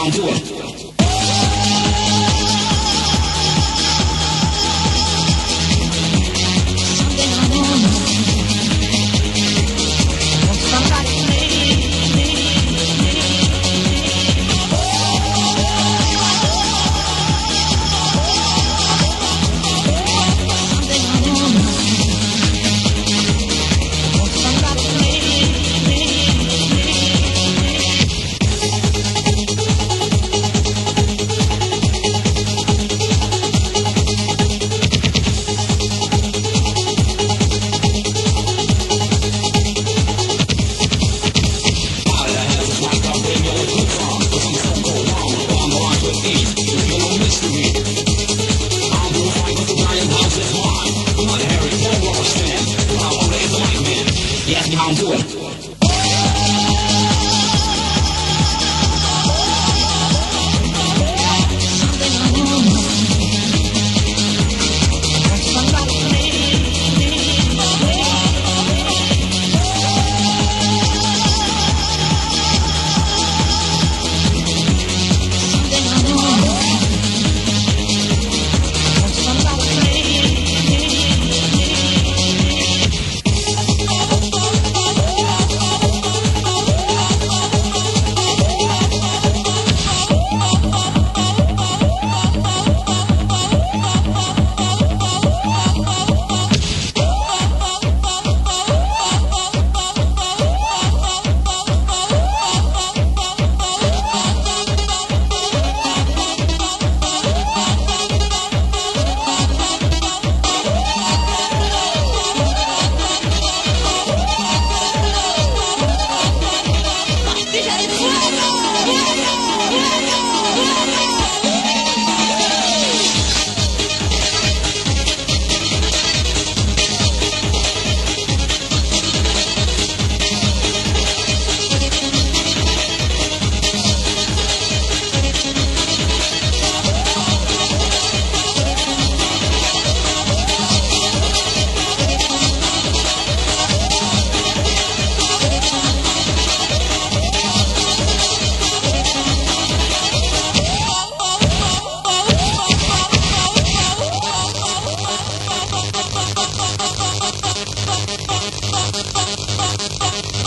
挡住我了让座的 oh, oh.